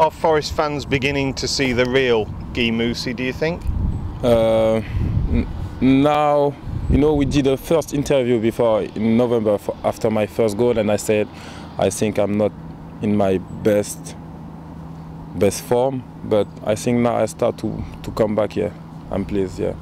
Are Forest fans beginning to see the real Guy Moussi, do you think? Uh, now, you know, we did a first interview before in November after my first goal, and I said, I think I'm not in my best best form, but I think now I start to, to come back here. I'm pleased, yeah.